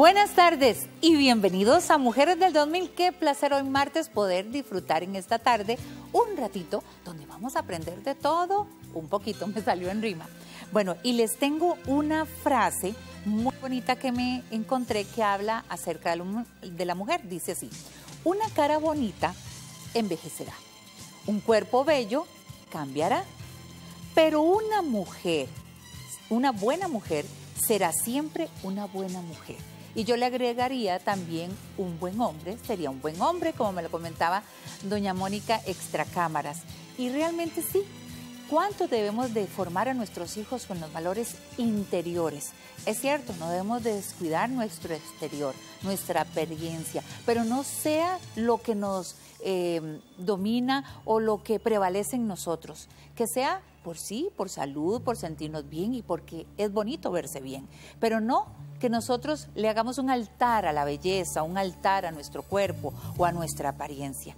Buenas tardes y bienvenidos a Mujeres del 2000. Qué placer hoy martes poder disfrutar en esta tarde un ratito donde vamos a aprender de todo. Un poquito me salió en rima. Bueno, y les tengo una frase muy bonita que me encontré que habla acerca de la mujer. Dice así, una cara bonita envejecerá, un cuerpo bello cambiará, pero una mujer, una buena mujer, será siempre una buena mujer. Y yo le agregaría también un buen hombre, sería un buen hombre, como me lo comentaba doña Mónica Extracámaras. Y realmente sí, ¿cuánto debemos de formar a nuestros hijos con los valores interiores? Es cierto, no debemos de descuidar nuestro exterior, nuestra apariencia, pero no sea lo que nos eh, domina o lo que prevalece en nosotros, que sea por sí, por salud, por sentirnos bien y porque es bonito verse bien, pero no que nosotros le hagamos un altar a la belleza, un altar a nuestro cuerpo o a nuestra apariencia.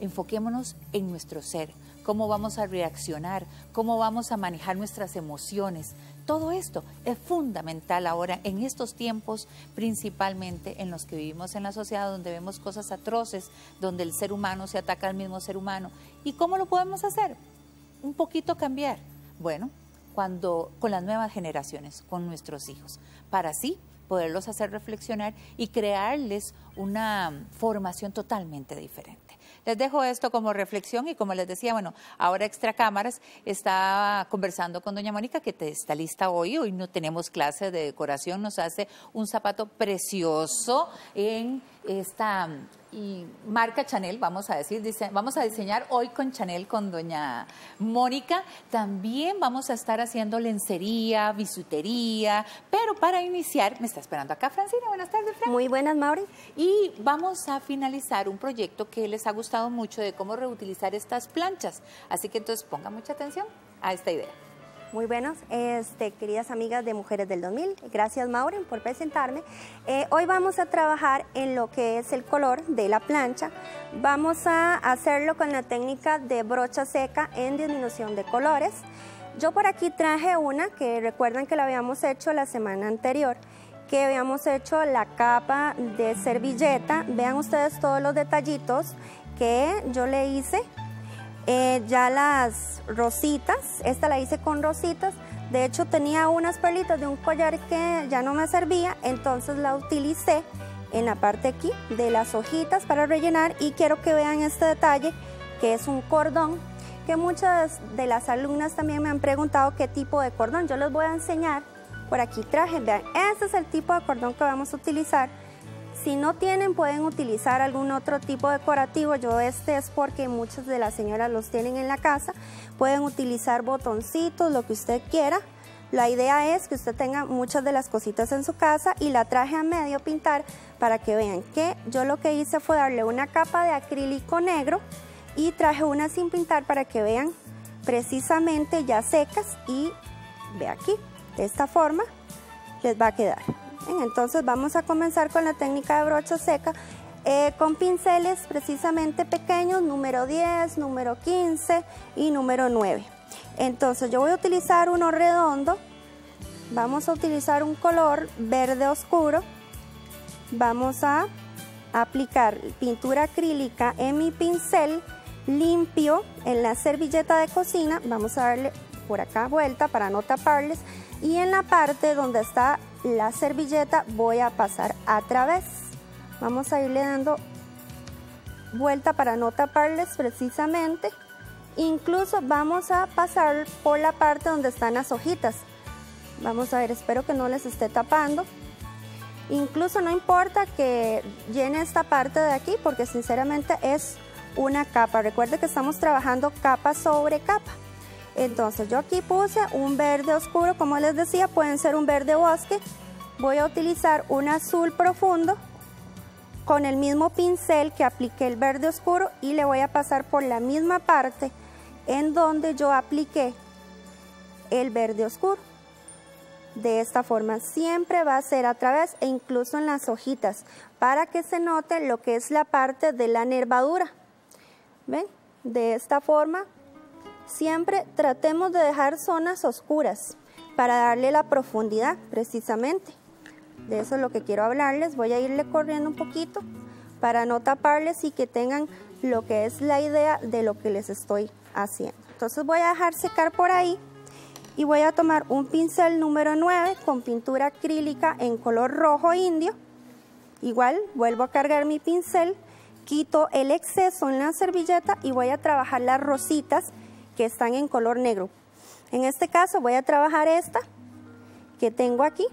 Enfoquémonos en nuestro ser, cómo vamos a reaccionar, cómo vamos a manejar nuestras emociones. Todo esto es fundamental ahora en estos tiempos, principalmente en los que vivimos en la sociedad, donde vemos cosas atroces, donde el ser humano se ataca al mismo ser humano. ¿Y cómo lo podemos hacer? Un poquito cambiar. Bueno, cuando con las nuevas generaciones, con nuestros hijos, para así poderlos hacer reflexionar y crearles una formación totalmente diferente. Les dejo esto como reflexión y como les decía, bueno, ahora extra cámaras estaba conversando con doña Mónica que está lista hoy, hoy no tenemos clase de decoración, nos hace un zapato precioso en esta y marca Chanel, vamos a decir, vamos a diseñar hoy con Chanel con doña Mónica. También vamos a estar haciendo lencería, bisutería, pero para iniciar, me está esperando acá Francina. Buenas tardes, Fran. Muy buenas, Mauri. Y vamos a finalizar un proyecto que les ha gustado mucho de cómo reutilizar estas planchas. Así que entonces pongan mucha atención a esta idea. Muy buenos, este, queridas amigas de Mujeres del 2000. Gracias, Maureen, por presentarme. Eh, hoy vamos a trabajar en lo que es el color de la plancha. Vamos a hacerlo con la técnica de brocha seca en disminución de colores. Yo por aquí traje una que recuerdan que la habíamos hecho la semana anterior que habíamos hecho la capa de servilleta. Vean ustedes todos los detallitos que yo le hice eh, ya las rositas, esta la hice con rositas, de hecho tenía unas perlitas de un collar que ya no me servía, entonces la utilicé en la parte aquí de las hojitas para rellenar. Y quiero que vean este detalle que es un cordón que muchas de las alumnas también me han preguntado qué tipo de cordón, yo les voy a enseñar, por aquí traje, vean, este es el tipo de cordón que vamos a utilizar si no tienen, pueden utilizar algún otro tipo decorativo. Yo este es porque muchas de las señoras los tienen en la casa. Pueden utilizar botoncitos, lo que usted quiera. La idea es que usted tenga muchas de las cositas en su casa y la traje a medio pintar para que vean que yo lo que hice fue darle una capa de acrílico negro y traje una sin pintar para que vean precisamente ya secas y ve aquí, de esta forma les va a quedar entonces vamos a comenzar con la técnica de brocha seca eh, con pinceles precisamente pequeños, número 10, número 15 y número 9. Entonces yo voy a utilizar uno redondo, vamos a utilizar un color verde oscuro, vamos a aplicar pintura acrílica en mi pincel limpio en la servilleta de cocina, vamos a darle por acá vuelta para no taparles. Y en la parte donde está la servilleta voy a pasar a través. Vamos a irle dando vuelta para no taparles precisamente. Incluso vamos a pasar por la parte donde están las hojitas. Vamos a ver, espero que no les esté tapando. Incluso no importa que llene esta parte de aquí porque sinceramente es una capa. Recuerde que estamos trabajando capa sobre capa. Entonces yo aquí puse un verde oscuro, como les decía, pueden ser un verde bosque. Voy a utilizar un azul profundo con el mismo pincel que apliqué el verde oscuro y le voy a pasar por la misma parte en donde yo apliqué el verde oscuro. De esta forma siempre va a ser a través e incluso en las hojitas para que se note lo que es la parte de la nervadura. ¿Ven? De esta forma Siempre tratemos de dejar zonas oscuras para darle la profundidad precisamente. De eso es lo que quiero hablarles. Voy a irle corriendo un poquito para no taparles y que tengan lo que es la idea de lo que les estoy haciendo. Entonces voy a dejar secar por ahí y voy a tomar un pincel número 9 con pintura acrílica en color rojo indio. Igual vuelvo a cargar mi pincel, quito el exceso en la servilleta y voy a trabajar las rositas que están en color negro. En este caso voy a trabajar esta que tengo aquí.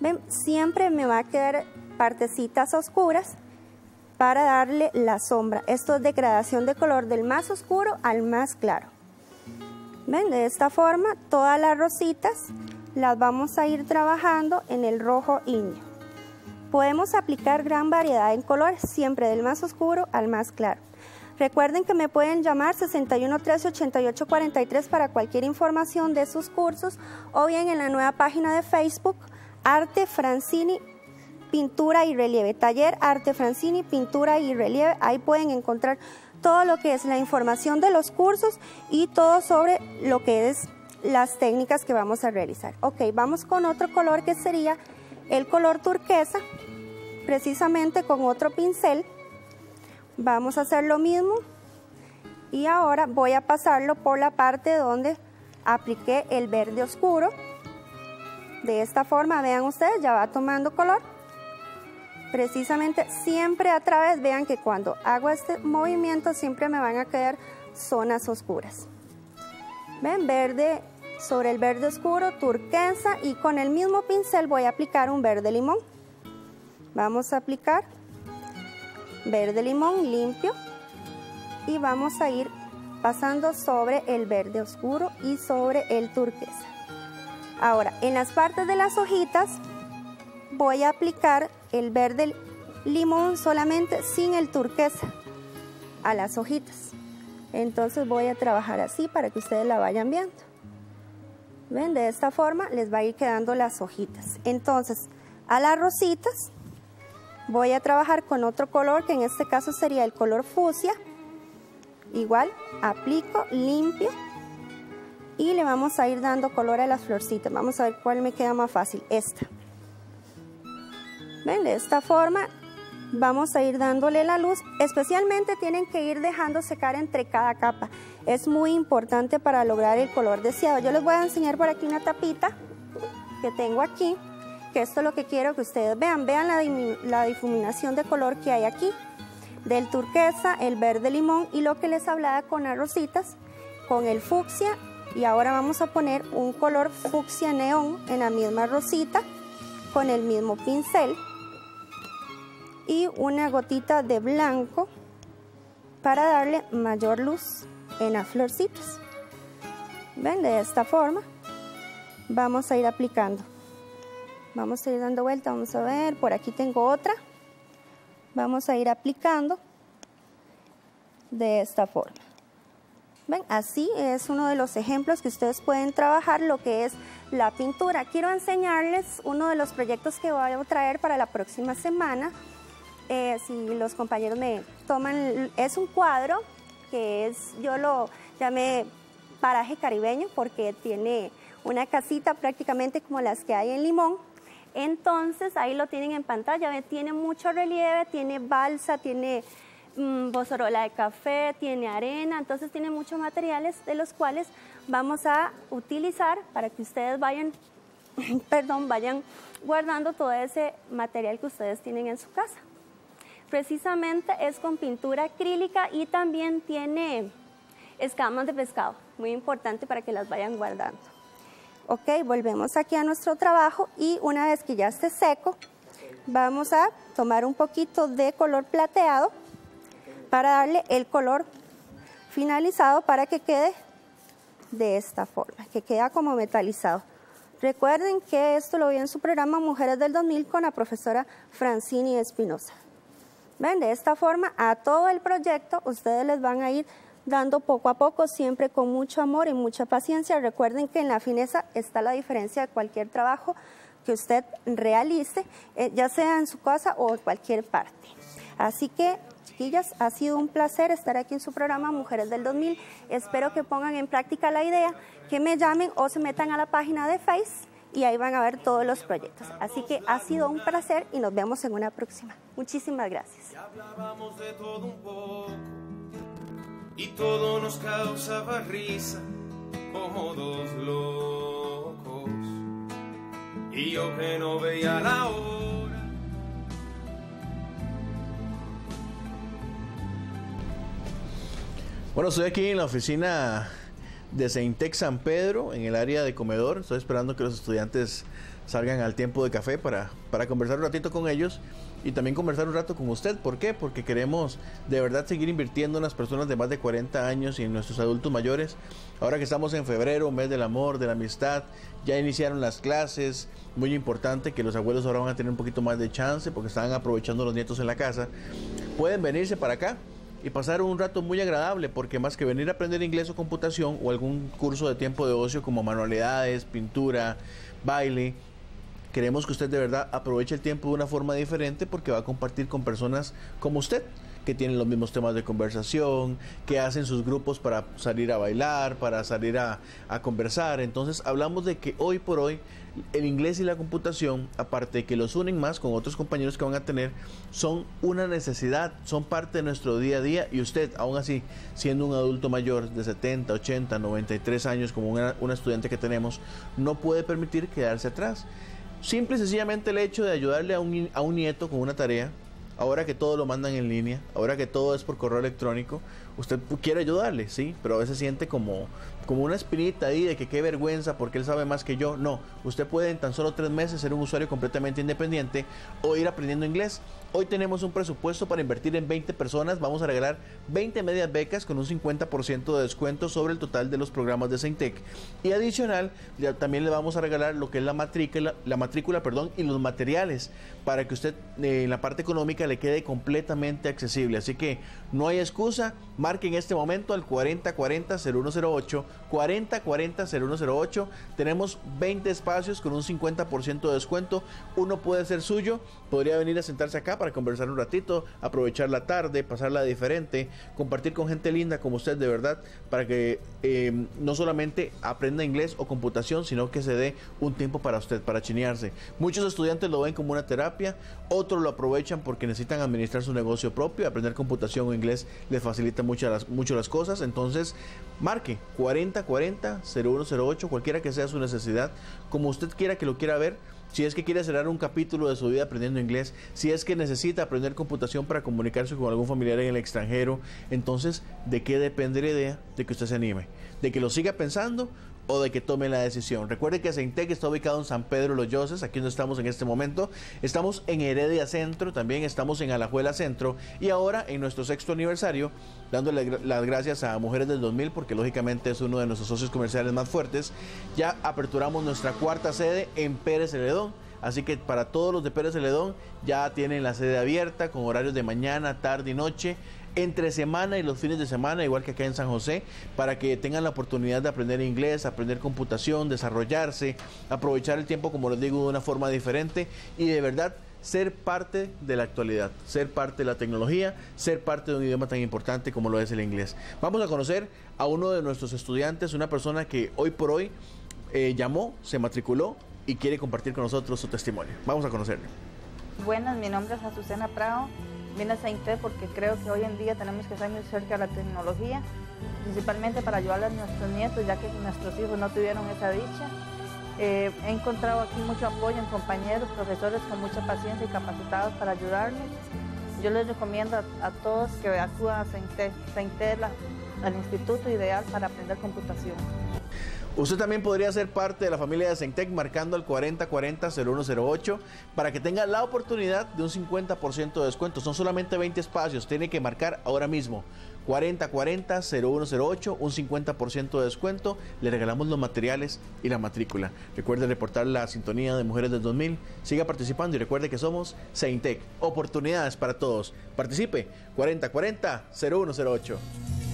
Ven, siempre me va a quedar partecitas oscuras para darle la sombra. Esto es degradación de color del más oscuro al más claro. ¿Ven? De esta forma, todas las rositas las vamos a ir trabajando en el rojo indio. Podemos aplicar gran variedad en colores, siempre del más oscuro al más claro. Recuerden que me pueden llamar 61 13 88 43 para cualquier información de sus cursos o bien en la nueva página de Facebook Arte Francini Pintura y Relieve. Taller Arte Francini Pintura y Relieve. Ahí pueden encontrar todo lo que es la información de los cursos y todo sobre lo que es las técnicas que vamos a realizar. Ok, vamos con otro color que sería el color turquesa, precisamente con otro pincel Vamos a hacer lo mismo y ahora voy a pasarlo por la parte donde apliqué el verde oscuro. De esta forma, vean ustedes, ya va tomando color. Precisamente siempre a través, vean que cuando hago este movimiento siempre me van a quedar zonas oscuras. Ven, verde sobre el verde oscuro, turquesa y con el mismo pincel voy a aplicar un verde limón. Vamos a aplicar verde limón limpio y vamos a ir pasando sobre el verde oscuro y sobre el turquesa. Ahora, en las partes de las hojitas voy a aplicar el verde limón solamente sin el turquesa a las hojitas. Entonces voy a trabajar así para que ustedes la vayan viendo. ¿Ven? De esta forma les va a ir quedando las hojitas. Entonces, a las rositas Voy a trabajar con otro color que en este caso sería el color fucsia. Igual, aplico, limpio y le vamos a ir dando color a las florcitas. Vamos a ver cuál me queda más fácil, esta. ¿Ven? De esta forma vamos a ir dándole la luz. Especialmente tienen que ir dejando secar entre cada capa. Es muy importante para lograr el color deseado. Yo les voy a enseñar por aquí una tapita que tengo aquí que esto es lo que quiero que ustedes vean. Vean la, difuminación de color que hay aquí, del turquesa, el verde limón y lo que les hablaba con las rositas, con el fucsia y ahora vamos a poner un color fucsia neón en la misma rosita con el mismo pincel y una gotita de blanco para darle mayor luz en las florcitas. ¿Ven? De esta forma vamos a ir aplicando. Vamos a ir dando vuelta, vamos a ver, por aquí tengo otra. Vamos a ir aplicando de esta forma. ¿Ven? Así es uno de los ejemplos que ustedes pueden trabajar lo que es la pintura. Quiero enseñarles uno de los proyectos que voy a traer para la próxima semana. Eh, si los compañeros me toman, es un cuadro que es, yo lo llamé paraje caribeño porque tiene una casita prácticamente como las que hay en Limón, entonces ahí lo tienen en pantalla, tiene mucho relieve, tiene balsa, tiene mm, bozorola de café, tiene arena, entonces tiene muchos materiales de los cuales vamos a utilizar para que ustedes vayan, perdón, vayan guardando todo ese material que ustedes tienen en su casa. Precisamente es con pintura acrílica y también tiene escamas de pescado, muy importante para que las vayan guardando. Ok, volvemos aquí a nuestro trabajo y una vez que ya esté seco, vamos a tomar un poquito de color plateado para darle el color finalizado para que quede de esta forma, que queda como metalizado. Recuerden que esto lo vi en su programa Mujeres del 2000 con la profesora Francini Espinosa. Ven, de esta forma a todo el proyecto ustedes les van a ir dando poco a poco, siempre con mucho amor y mucha paciencia. Recuerden que en la fineza está la diferencia de cualquier trabajo que usted realice, eh, ya sea en su casa o en cualquier parte. Así que, chiquillas, ha sido un placer estar aquí en su programa Mujeres del 2000. Espero que pongan en práctica la idea, que me llamen o se metan a la página de Face y ahí van a ver todos los proyectos. Así que ha sido un placer y nos vemos en una próxima. Muchísimas gracias. Y todo nos causaba risa como dos locos. Y yo que no veía la hora. Bueno, estoy aquí en la oficina de Seintec San Pedro, en el área de comedor. Estoy esperando que los estudiantes salgan al tiempo de café para, para conversar un ratito con ellos y también conversar un rato con usted. ¿Por qué? Porque queremos de verdad seguir invirtiendo en las personas de más de 40 años y en nuestros adultos mayores. Ahora que estamos en febrero, mes del amor, de la amistad, ya iniciaron las clases. Muy importante que los abuelos ahora van a tener un poquito más de chance porque están aprovechando los nietos en la casa. Pueden venirse para acá y pasar un rato muy agradable porque más que venir a aprender inglés o computación o algún curso de tiempo de ocio como manualidades, pintura, baile, Queremos que usted de verdad aproveche el tiempo de una forma diferente porque va a compartir con personas como usted que tienen los mismos temas de conversación, que hacen sus grupos para salir a bailar, para salir a, conversar. Entonces hablamos de que hoy por hoy el inglés y la computación, aparte de que los unen más con otros compañeros que van a tener, son una necesidad, son parte de nuestro día a día y usted, aún así, siendo un adulto mayor de 70, 80, 93 años, como una, una estudiante que tenemos, no puede permitir quedarse atrás. Simple y sencillamente el hecho de ayudarle a un, a un nieto con una tarea, ahora que todo lo mandan en línea, ahora que todo es por correo electrónico, usted quiere ayudarle, sí, pero a veces siente como, como una espinita ahí de que qué vergüenza porque él sabe más que yo. No, usted puede en tan solo tres meses ser un usuario completamente independiente o ir aprendiendo inglés. Hoy tenemos un presupuesto para invertir en 20 personas. Vamos a regalar 20 medias becas con un 50% de descuento sobre el total de los programas de Saintec. Y adicional, también le vamos a regalar lo que es la matrícula, la matrícula perdón, y los materiales para que usted eh, en la parte económica le quede completamente accesible. Así que no hay excusa Marque en este momento al 4040-0108, 4040-0108. Tenemos 20 espacios con un 50% de descuento. Uno puede ser suyo. Podría venir a sentarse acá para conversar un ratito, aprovechar la tarde, pasarla diferente, compartir con gente linda como usted de verdad, para que eh, no solamente aprenda inglés o computación, sino que se dé un tiempo para usted, para chinearse. Muchos estudiantes lo ven como una terapia, otros lo aprovechan porque necesitan administrar su negocio propio, aprender computación o inglés les facilita mucho mucho las, mucho las cosas. Entonces, marque 4040-0108, cualquiera que sea su necesidad, como usted quiera que lo quiera ver. Si es que quiere cerrar un capítulo de su vida aprendiendo inglés, si es que necesita aprender computación para comunicarse con algún familiar en el extranjero, entonces, ¿de qué depende la idea de que usted se anime? ¿De que lo siga pensando o de que tome la decisión. Recuerde que Seintec está ubicado en San Pedro Los Yoses, aquí donde estamos en este momento. Estamos en Heredia Centro, también estamos en Alajuela Centro y ahora en nuestro sexto aniversario, dándole las gracias a Mujeres del 2000 porque lógicamente es uno de nuestros socios comerciales más fuertes. Ya aperturamos nuestra cuarta sede en Pérez Celedón. Así que para todos los de Pérez Celedón ya tienen la sede abierta con horarios de mañana, tarde y noche entre semana y los fines de semana, igual que acá en San José, para que tengan la oportunidad de aprender inglés, aprender computación, desarrollarse, aprovechar el tiempo, como les digo, de una forma diferente y de verdad ser parte de la actualidad, ser parte de la tecnología, ser parte de un idioma tan importante como lo es el inglés. Vamos a conocer a uno de nuestros estudiantes, una persona que hoy por hoy eh, llamó, se matriculó y quiere compartir con nosotros su testimonio. Vamos a conocerle. Buenas, mi nombre es Azucena Prado Vine a Sainte porque creo que hoy en día tenemos que estar muy cerca de la tecnología, principalmente para ayudar a nuestros nietos, ya que nuestros hijos no tuvieron esa dicha. Eh, he encontrado aquí mucho apoyo en compañeros, profesores con mucha paciencia y capacitados para ayudarnos. Yo les recomiendo a, todos que acudan a Sainte. Sainte es el instituto ideal para aprender computación. Usted también podría ser parte de la familia de Centec marcando el 4040-0108 para que tenga la oportunidad de un 50% de descuento. Son solamente 20 espacios, tiene que marcar ahora mismo. 4040-0108, un 50% de descuento. Le regalamos los materiales y la matrícula. Recuerde reportar la sintonía de Mujeres del 2000. Siga participando y recuerde que somos Seintec. Oportunidades para todos. Participe 4040-0108.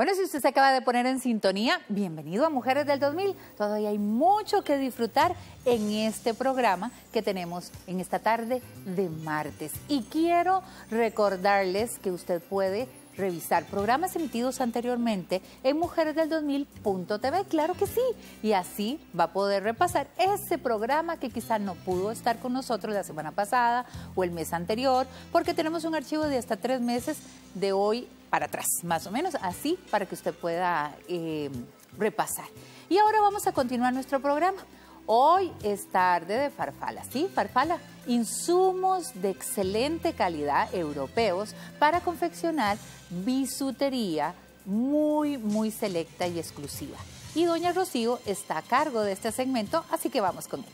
Bueno, si usted se acaba de poner en sintonía, bienvenido a Mujeres del 2000. Todavía hay mucho que disfrutar en este programa que tenemos en esta tarde de martes. Y quiero recordarles que usted puede revisar programas emitidos anteriormente en mujeresdel2000.tv, claro que sí, y así va a poder repasar ese programa que quizá no pudo estar con nosotros la semana pasada o el mes anterior, porque tenemos un archivo de hasta tres meses de hoy para atrás, más o menos, así para que usted pueda eh, repasar. Y ahora vamos a continuar nuestro programa. Hoy es tarde de farfala, ¿sí? Farfala, insumos de excelente calidad europeos para confeccionar bisutería muy, muy selecta y exclusiva. Y doña Rocío está a cargo de este segmento, así que vamos con ella.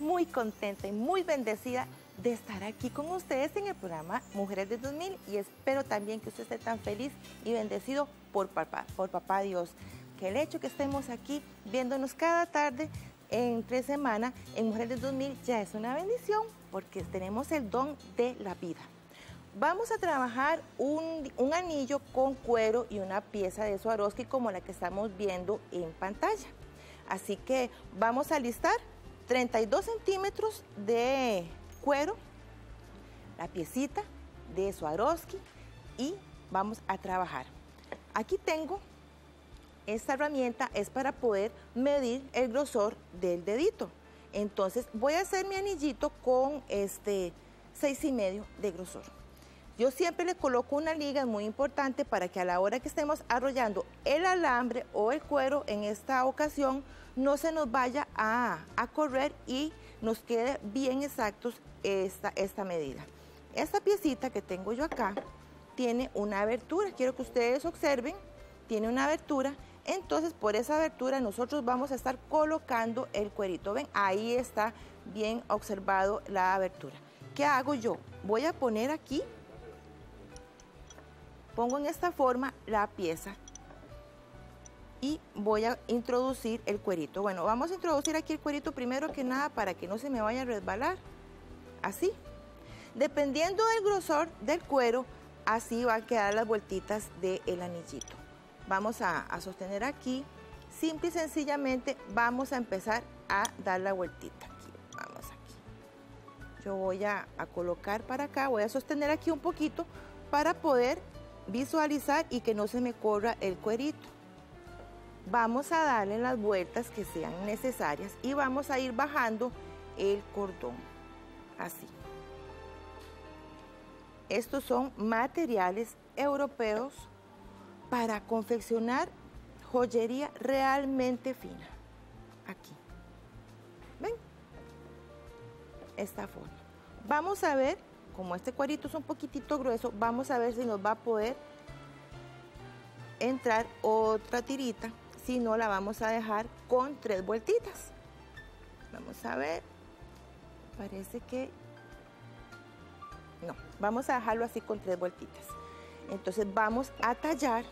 Muy contenta y muy bendecida de estar aquí con ustedes en el programa Mujeres de 2000 y espero también que usted esté tan feliz y bendecido por papá, por papá Dios. Que el hecho que estemos aquí viéndonos cada tarde entre semana en Mujeres de 2000 ya es una bendición porque tenemos el don de la vida. Vamos a trabajar un, un anillo con cuero y una pieza de Swarovski como la que estamos viendo en pantalla. Así que vamos a listar 32 centímetros de cuero, la piecita de Swarovski y vamos a trabajar. Aquí tengo esta herramienta, es para poder medir el grosor del dedito. Entonces voy a hacer mi anillito con este seis y medio de grosor. Yo siempre le coloco una liga, es muy importante para que a la hora que estemos arrollando el alambre o el cuero, en esta ocasión, no se nos vaya a, a correr y nos quede bien exactos esta, esta medida. Esta piecita que tengo yo acá tiene una abertura, quiero que ustedes observen, tiene una abertura, entonces por esa abertura nosotros vamos a estar colocando el cuerito, ven, ahí está bien observado la abertura. ¿Qué hago yo? Voy a poner aquí, pongo en esta forma la pieza y voy a introducir el cuerito. Bueno, vamos a introducir aquí el cuerito primero que nada para que no se me vaya a resbalar así. Dependiendo del grosor del cuero, así va a quedar las vueltitas del anillito. Vamos a, sostener aquí, simple y sencillamente vamos a empezar a dar la vueltita. Aquí, vamos aquí. Yo voy a colocar para acá, voy a sostener aquí un poquito para poder visualizar y que no se me corra el cuerito. Vamos a darle las vueltas que sean necesarias y vamos a ir bajando el cordón así. Estos son materiales europeos para confeccionar joyería realmente fina. Aquí. ¿Ven? Esta forma. Vamos a ver, como este cuadrito es un poquitito grueso, vamos a ver si nos va a poder entrar otra tirita. Si no, la vamos a dejar con tres vueltitas. Vamos a ver parece que no, vamos a dejarlo así con tres vueltitas. Entonces vamos a tallar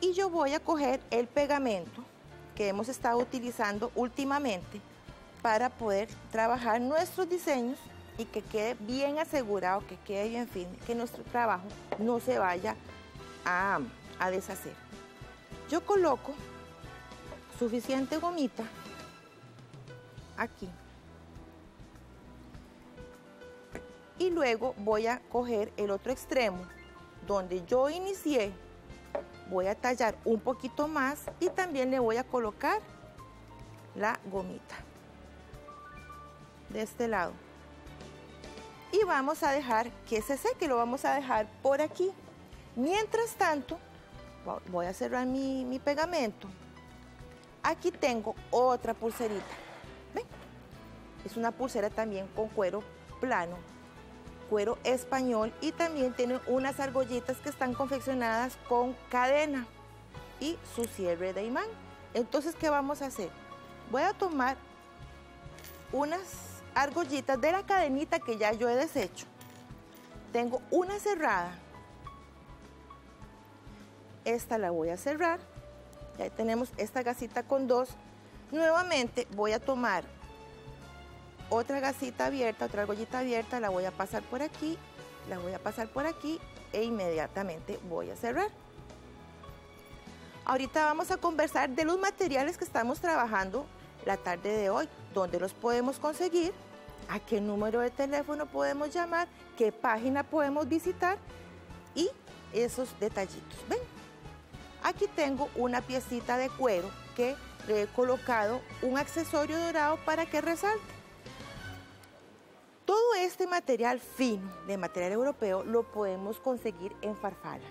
y yo voy a coger el pegamento que hemos estado utilizando últimamente para poder trabajar nuestros diseños y que quede bien asegurado, que quede bien fin, que nuestro trabajo no se vaya a, a deshacer. Yo coloco suficiente gomita aquí y luego voy a coger el otro extremo donde yo inicié, voy a tallar un poquito más y también le voy a colocar la gomita de este lado. Y vamos a dejar que se seque, lo vamos a dejar por aquí. Mientras tanto, voy a cerrar mi, pegamento. Aquí tengo otra pulserita. Es una pulsera también con cuero plano cuero español y también tiene unas argollitas que están confeccionadas con cadena y su cierre de imán. Entonces, ¿qué vamos a hacer? Voy a tomar unas argollitas de la cadenita que ya yo he deshecho. Tengo una cerrada. Esta la voy a cerrar. Ya tenemos esta gasita con dos. Nuevamente voy a tomar otra gasita abierta, otra argollita abierta, la voy a pasar por aquí la voy a pasar por aquí e inmediatamente voy a cerrar. Ahorita vamos a conversar de los materiales que estamos trabajando la tarde de hoy, dónde los podemos conseguir, a qué número de teléfono podemos llamar, qué página podemos visitar y esos detallitos. Ven, aquí tengo una piecita de cuero que le he colocado un accesorio dorado para que resalte. Todo este material fino de material europeo lo podemos conseguir en Farfala.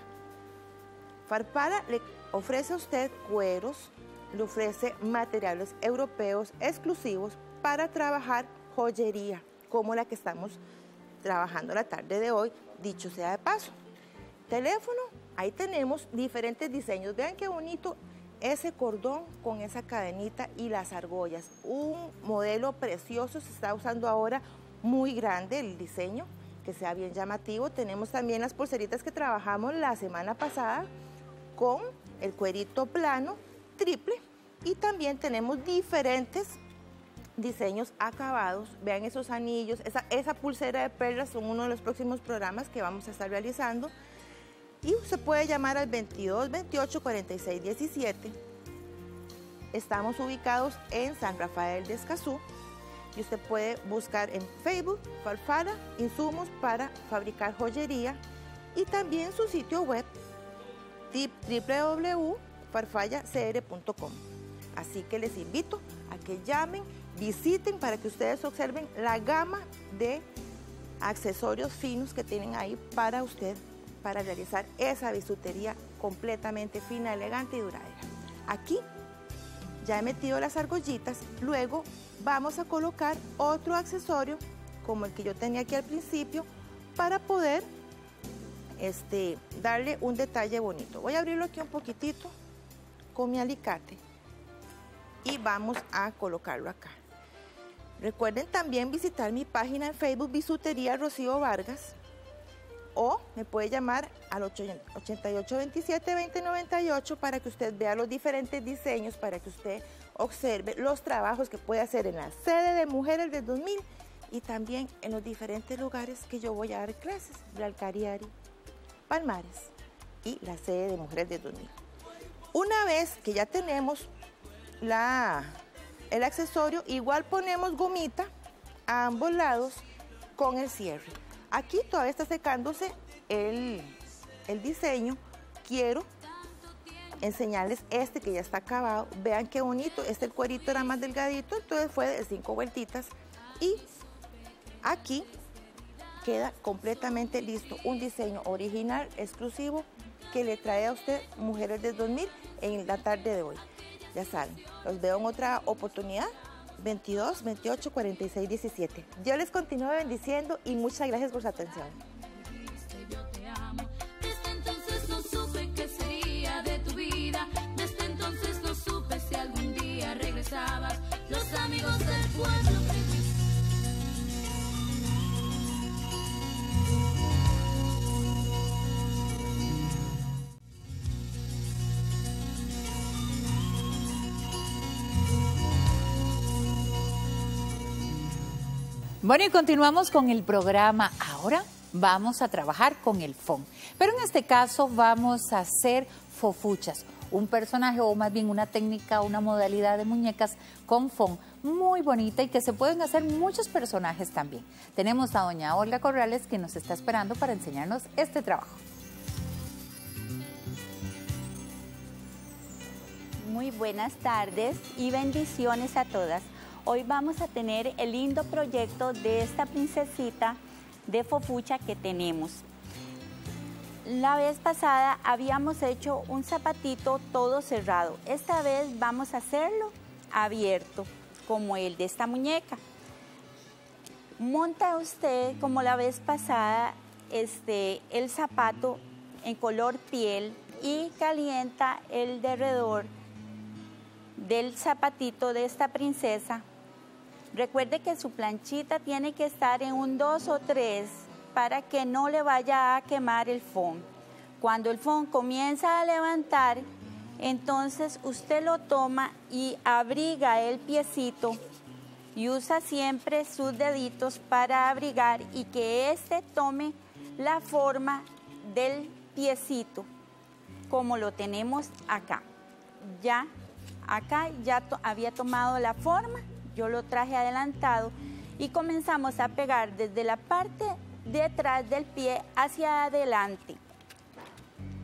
Farfala le ofrece a usted cueros, le ofrece materiales europeos exclusivos para trabajar joyería, como la que estamos trabajando la tarde de hoy, dicho sea de paso. Teléfono, ahí tenemos diferentes diseños. Vean qué bonito ese cordón con esa cadenita y las argollas. Un modelo precioso se está usando ahora muy grande el diseño, que sea bien llamativo. Tenemos también las pulseritas que trabajamos la semana pasada con el cuerito plano triple y también tenemos diferentes diseños acabados. Vean esos anillos, esa, esa pulsera de perlas son uno de los próximos programas que vamos a estar realizando. Y se puede llamar al 22 28 46 17. Estamos ubicados en San Rafael de Escazú y usted puede buscar en Facebook Farfara insumos para fabricar joyería y también su sitio web www.farfallacr.com. Así que les invito a que llamen, visiten para que ustedes observen la gama de accesorios finos que tienen ahí para usted para realizar esa bisutería completamente fina, elegante y duradera. Aquí ya he metido las argollitas, luego vamos a colocar otro accesorio como el que yo tenía aquí al principio para poder este, darle un detalle bonito. Voy a abrirlo aquí un poquitito con mi alicate y vamos a colocarlo acá. Recuerden también visitar mi página en Facebook Bisutería Rocío Vargas o me puede llamar al 8827-2098 para que usted vea los diferentes diseños, para que usted observe los trabajos que puede hacer en la sede de Mujeres del 2000 y también en los diferentes lugares que yo voy a dar clases, Blalcariari, Palmares y la sede de Mujeres del 2000. Una vez que ya tenemos la, el accesorio, igual ponemos gomita a ambos lados con el cierre. Aquí todavía está secándose el, el diseño. Quiero enseñarles este que ya está acabado. Vean qué bonito. Este cuerito era más delgadito, entonces fue de cinco vueltitas. Y aquí queda completamente listo. Un diseño original, exclusivo, que le trae a usted Mujeres del 2000 en la tarde de hoy. Ya saben, los veo en otra oportunidad. 22 28 46 17. Yo les continúo bendiciendo y muchas gracias por su atención. Desde entonces no supe Bueno, y continuamos con el programa. Ahora vamos a trabajar con el FON. Pero en este caso vamos a hacer fofuchas, un personaje o más bien una técnica, una modalidad de muñecas con FON muy bonita y que se pueden hacer muchos personajes también. Tenemos a doña Olga Corrales que nos está esperando para enseñarnos este trabajo. Muy buenas tardes y bendiciones a todas. Hoy vamos a tener el lindo proyecto de esta princesita de fofucha que tenemos. La vez pasada habíamos hecho un zapatito todo cerrado. Esta vez vamos a hacerlo abierto, como el de esta muñeca. Monta usted, como la vez pasada, este, el zapato en color piel y calienta el derredor del zapatito de esta princesa Recuerde que su planchita tiene que estar en un 2 o 3 para que no le vaya a quemar el fondo. Cuando el fondo comienza a levantar, entonces usted lo toma y abriga el piecito y usa siempre sus deditos para abrigar y que éste tome la forma del piecito, como lo tenemos acá. Ya, acá ya había tomado la forma, yo lo traje adelantado y comenzamos a pegar desde la parte de atrás del pie hacia adelante.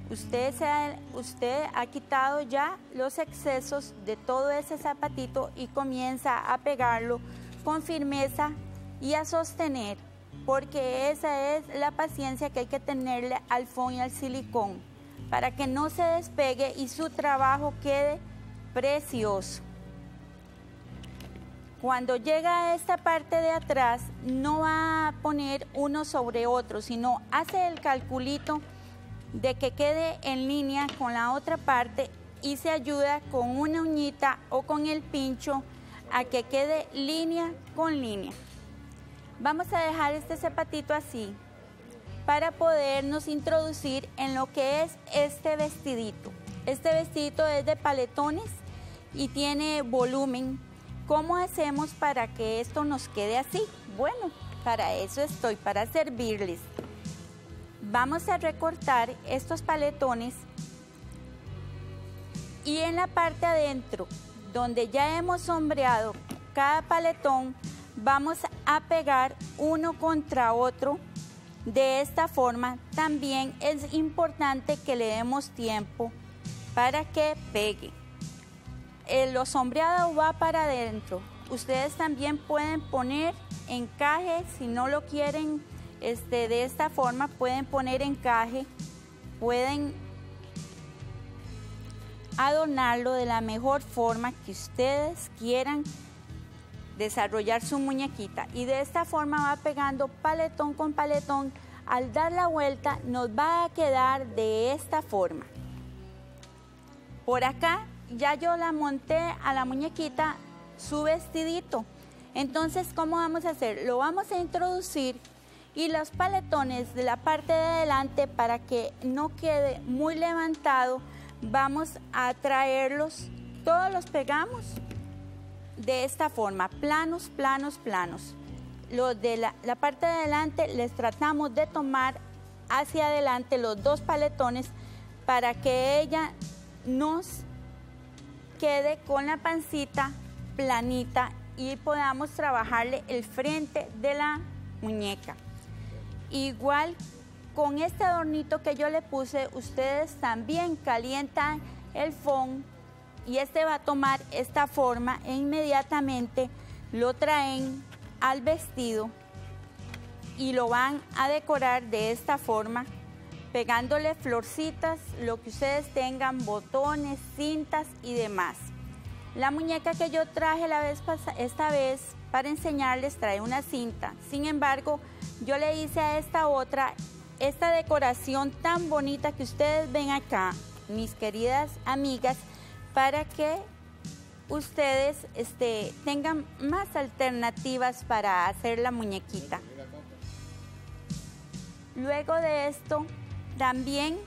Usted, se ha, usted ha quitado ya los excesos de todo ese zapatito y comienza a pegarlo con firmeza y a sostener, porque esa es la paciencia que hay que tenerle al foam y al silicón, para que no se despegue y su trabajo quede precioso. Cuando llega a esta parte de atrás, no va a poner uno sobre otro, sino hace el calculito de que quede en línea con la otra parte y se ayuda con una uñita o con el pincho a que quede línea con línea. Vamos a dejar este zapatito así para podernos introducir en lo que es este vestidito. Este vestidito es de paletones y tiene volumen. ¿Cómo hacemos para que esto nos quede así? Bueno, para eso estoy, para servirles. Vamos a recortar estos paletones y en la parte adentro, donde ya hemos sombreado cada paletón, vamos a pegar uno contra otro de esta forma. También es importante que le demos tiempo para que pegue. El lo sombreado va para adentro. Ustedes también pueden poner encaje, si no lo quieren este, de esta forma, pueden poner encaje, pueden adornarlo de la mejor forma que ustedes quieran desarrollar su muñequita. Y de esta forma va pegando paletón con paletón. Al dar la vuelta nos va a quedar de esta forma. Por acá ya yo la monté a la muñequita su vestidito. Entonces, ¿cómo vamos a hacer? Lo vamos a introducir y los paletones de la parte de adelante para que no quede muy levantado, vamos a traerlos, todos los pegamos de esta forma, planos, planos, planos. Los de la, la parte de adelante les tratamos de tomar hacia adelante los dos paletones para que ella nos quede con la pancita planita y podamos trabajarle el frente de la muñeca. Igual con este adornito que yo le puse, ustedes también calientan el foam y este va a tomar esta forma e inmediatamente lo traen al vestido y lo van a decorar de esta forma pegándole florcitas, lo que ustedes tengan, botones, cintas y demás. La muñeca que yo traje la vez esta vez para enseñarles trae una cinta. Sin embargo, yo le hice a esta otra esta decoración tan bonita que ustedes ven acá, mis queridas amigas, para que ustedes este, tengan más alternativas para hacer la muñequita. Luego de esto, también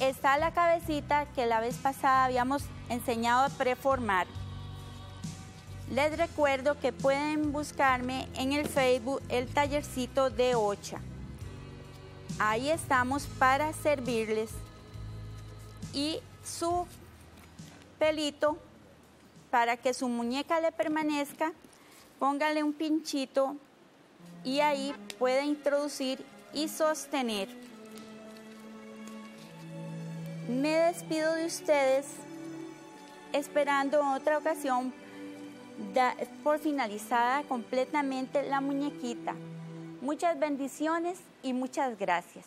está la cabecita que la vez pasada habíamos enseñado a preformar. Les recuerdo que pueden buscarme en el Facebook el tallercito de Ocha. Ahí estamos para servirles. Y su pelito, para que su muñeca le permanezca, póngale un pinchito y ahí puede introducir y sostener. Me despido de ustedes esperando otra ocasión por finalizada completamente la muñequita. Muchas bendiciones y muchas gracias.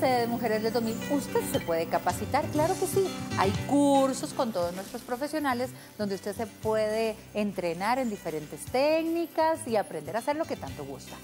De Mujeres de 2000 usted se puede capacitar, claro que sí. Hay cursos con todos nuestros profesionales donde usted se puede entrenar en diferentes técnicas y aprender a hacer lo que tanto gusta.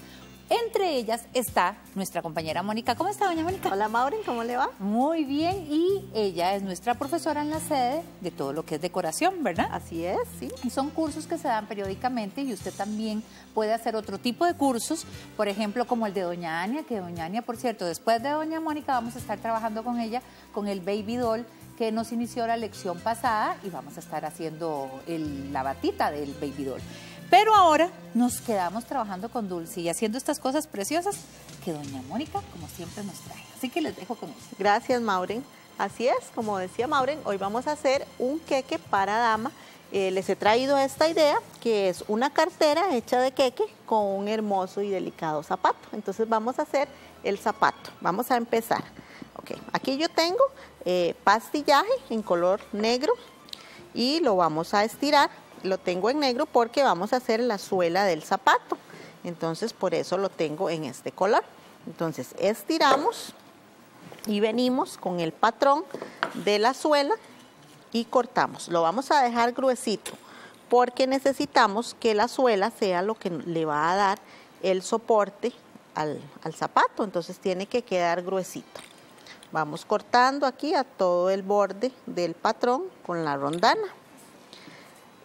Entre ellas está nuestra compañera Mónica. ¿Cómo está, doña Mónica? Hola Maureen, ¿cómo le va? Muy bien, y ella es nuestra profesora en la sede de todo lo que es decoración, ¿verdad? Así es, sí. Y son cursos que se dan periódicamente y usted también puede hacer otro tipo de cursos, por ejemplo, como el de Doña Ania, que Doña Ania, por cierto, después de Doña Mónica vamos a estar trabajando con ella con el Baby Doll que nos inició la lección pasada y vamos a estar haciendo el- la batita del Baby Doll. Pero ahora nos quedamos trabajando con Dulce y haciendo estas cosas preciosas que Doña Mónica, como siempre, nos trae. Así que les dejo con esto. Gracias Maureen. Así es, como decía Maureen, hoy vamos a hacer un queque para dama. Eh, les he traído esta idea que es una cartera hecha de queque con un hermoso y delicado zapato. Entonces vamos a hacer el zapato. Vamos a empezar. Ok, aquí yo tengo eh, pastillaje en color negro y lo vamos a estirar. Lo tengo en negro porque vamos a hacer la suela del zapato. Entonces por eso lo tengo en este color. Entonces estiramos y venimos con el patrón de la suela y cortamos. Lo vamos a dejar gruesito porque necesitamos que la suela sea lo que le va a dar el soporte al, al zapato. Entonces tiene que quedar gruesito. Vamos cortando aquí a todo el borde del patrón con la rondana.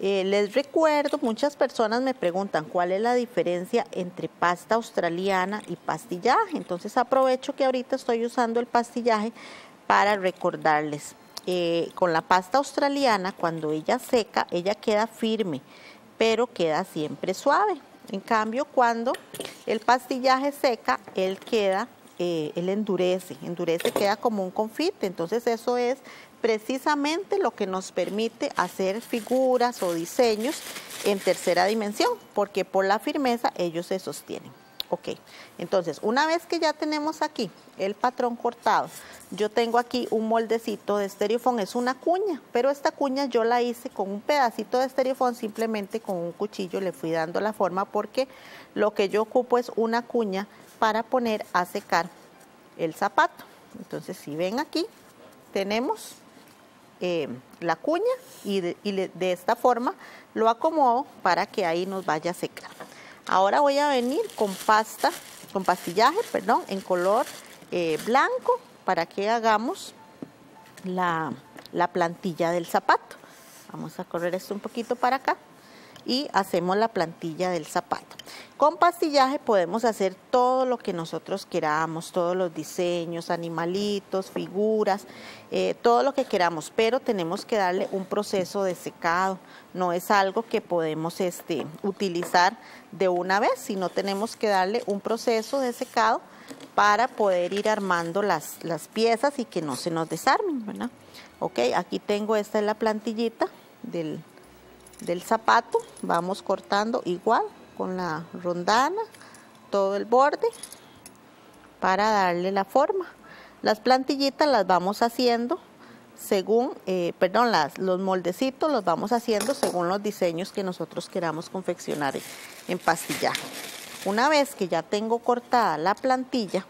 Eh, les recuerdo, muchas personas me preguntan cuál es la diferencia entre pasta australiana y pastillaje. Entonces aprovecho que ahorita estoy usando el pastillaje para recordarles. Eh, con la pasta australiana, cuando ella seca, ella queda firme, pero queda siempre suave. En cambio, cuando el pastillaje seca, él queda, eh, él endurece, endurece, queda como un confite. Entonces eso es precisamente lo que nos permite hacer figuras o diseños en tercera dimensión, porque por la firmeza ellos se sostienen. Ok, entonces una vez que ya tenemos aquí el patrón cortado, yo tengo aquí un moldecito de estereofón, es una cuña, pero esta cuña yo la hice con un pedacito de estereofón, simplemente con un cuchillo le fui dando la forma porque lo que yo ocupo es una cuña para poner a secar el zapato. Entonces si ven aquí, tenemos eh, la cuña y, de, esta forma lo acomodo para que ahí nos vaya a secar. Ahora voy a venir con pasta, con pastillaje, perdón, en color eh, blanco para que hagamos la, la plantilla del zapato. Vamos a correr esto un poquito para acá y hacemos la plantilla del zapato. Con pastillaje podemos hacer todo lo que nosotros queramos, todos los diseños, animalitos, figuras, eh, todo lo que queramos, pero tenemos que darle un proceso de secado. No es algo que podemos este, utilizar de una vez, sino tenemos que darle un proceso de secado para poder ir armando las, las piezas y que no se nos desarmen. Ok, aquí tengo, esta es la plantillita del, del zapato, vamos cortando igual con la rondana, todo el borde, para darle la forma. Las plantillitas las vamos haciendo según, eh, perdón, las, los moldecitos los vamos haciendo según los diseños que nosotros queramos confeccionar en, en pastillaje. Una vez que ya tengo cortada la plantilla,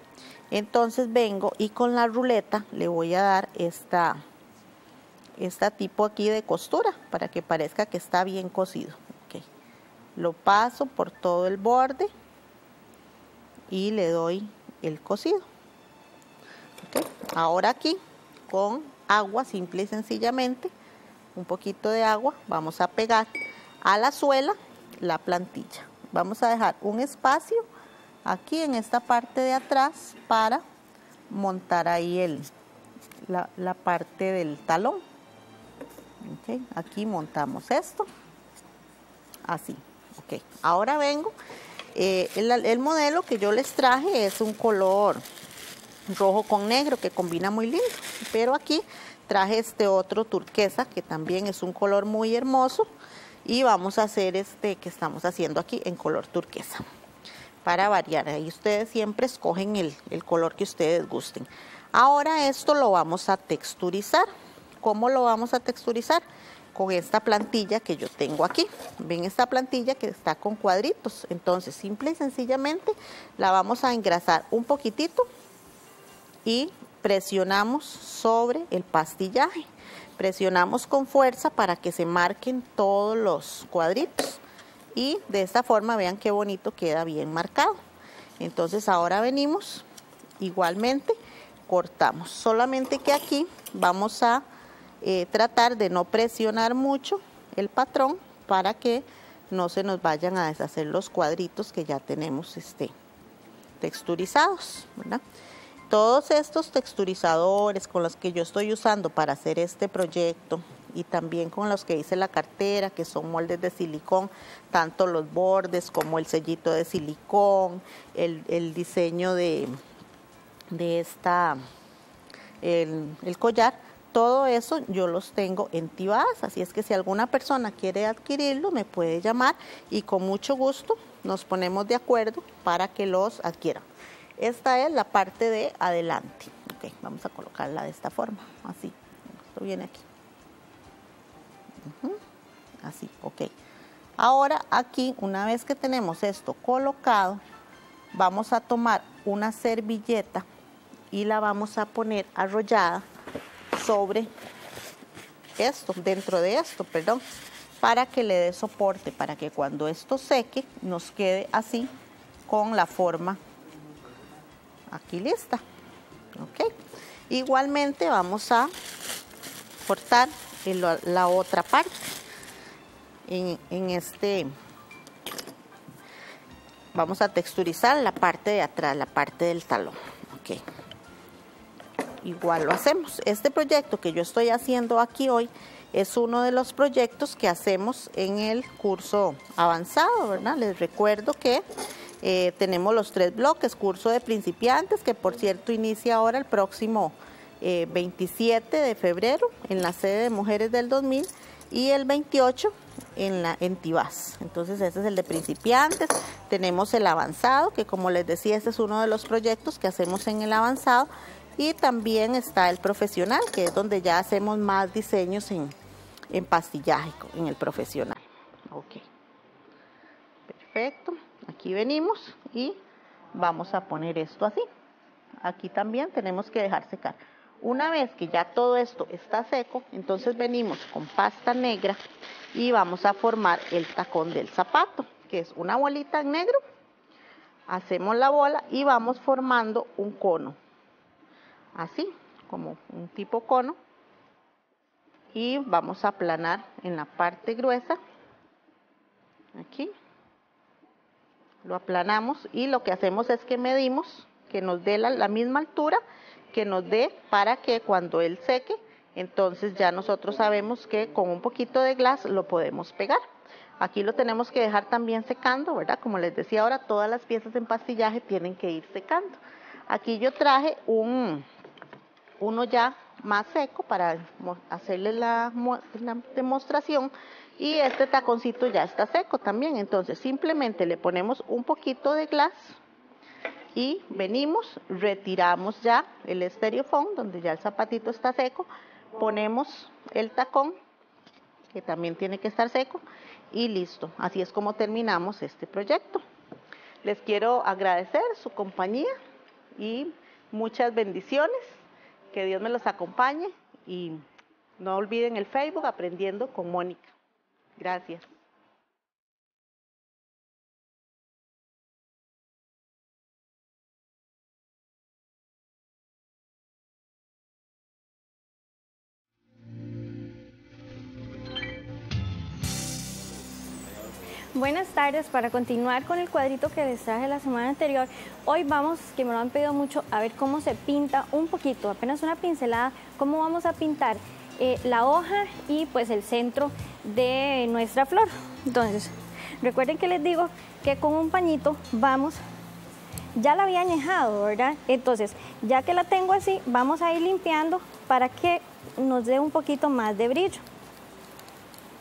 entonces vengo y con la ruleta le voy a dar esta, esta tipo aquí de costura para que parezca que está bien cosido. Lo paso por todo el borde y le doy el cosido. Ahora aquí con agua simple y sencillamente, un poquito de agua, vamos a pegar a la suela la plantilla. Vamos a dejar un espacio aquí en esta parte de atrás para montar ahí el, la parte del talón. Aquí montamos esto, así. Ok, ahora vengo. eh, el, el modelo que yo les traje es un color rojo con negro que combina muy lindo, pero aquí traje este otro turquesa que también es un color muy hermoso y vamos a hacer este que estamos haciendo aquí en color turquesa para variar. Ahí ustedes siempre escogen el color que ustedes gusten. Ahora esto lo vamos a texturizar. ¿Cómo lo vamos a texturizar? Con esta plantilla que yo tengo aquí. Ven esta plantilla que está con cuadritos. Entonces, simple y sencillamente la vamos a engrasar un poquitito y presionamos sobre el pastillaje. Presionamos con fuerza para que se marquen todos los cuadritos y de esta forma vean qué bonito queda bien marcado. Entonces ahora venimos, igualmente cortamos. Solamente que aquí vamos a eh, tratar de no presionar mucho el patrón para que no se nos vayan a deshacer los cuadritos que ya tenemos este, texturizados. Todos estos texturizadores con los que yo estoy usando para hacer este proyecto y también con los que hice la cartera, que son moldes de silicón, tanto los bordes como el sellito de silicón, el, diseño de, de esta, el collar, todo eso yo los tengo en Tibás, así es que si alguna persona quiere adquirirlo me puede llamar y con mucho gusto nos ponemos de acuerdo para que los adquieran. Esta es la parte de adelante. Vamos a colocarla de esta forma, así. Esto viene aquí. Así, ok. Ahora aquí, una vez que tenemos esto colocado, vamos a tomar una servilleta y la vamos a poner arrollada sobre esto, dentro de esto, perdón, para que le dé soporte, para que cuando esto seque nos quede así con la forma aquí lista. Ok. Igualmente vamos a cortar la otra parte en, en este vamos a texturizar la parte de atrás, la parte del talón. Ok. Igual lo hacemos. Este proyecto que yo estoy haciendo aquí hoy es uno de los proyectos que hacemos en el curso avanzado, ¿verdad? Les recuerdo que eh, tenemos los tres bloques, curso de principiantes, que por cierto inicia ahora el próximo eh, 27 de febrero en la sede de Mujeres del 2000 y el 28 en, la, en Tibás. Entonces ese es el de principiantes. Tenemos el avanzado, que como les decía, este es uno de los proyectos que hacemos en el avanzado. Y también está el profesional, que es donde ya hacemos más diseños en, en pastillaje, en el profesional. Ok. Perfecto. Aquí venimos y vamos a poner esto así. Aquí también tenemos que dejar secar. Una vez que ya todo esto está seco, entonces venimos con pasta negra y vamos a formar el tacón del zapato, que es una bolita en negro. Hacemos la bola y vamos formando un cono. Así, como un tipo cono. Y vamos a aplanar en la parte gruesa. Aquí. Lo aplanamos y lo que hacemos es que medimos que nos dé la, misma altura que nos dé para que cuando él seque, entonces ya nosotros sabemos que con un poquito de glass lo podemos pegar. Aquí lo tenemos que dejar también secando, ¿verdad? Como les decía ahora, todas las piezas de empastillaje tienen que ir secando. Aquí yo traje un, uno ya más seco para hacerle la demostración y este taconcito ya está seco también. Entonces simplemente le ponemos un poquito de glass y venimos, retiramos ya el estereofón donde ya el zapatito está seco, ponemos el tacón que también tiene que estar seco y listo. Así es como terminamos este proyecto. Les quiero agradecer su compañía y muchas bendiciones. Que Dios me los acompañe y no olviden el Facebook Aprendiendo con Mónica. Gracias. Buenas tardes, para continuar con el cuadrito que les traje la semana anterior, hoy vamos, que me lo han pedido mucho, a ver cómo se pinta un poquito, apenas una pincelada, cómo vamos a pintar eh, la hoja y pues el centro de nuestra flor. Entonces, recuerden que les digo que con un pañito vamos, ya la había añejado, ¿verdad? Entonces, ya que la tengo así, vamos a ir limpiando para que nos dé un poquito más de brillo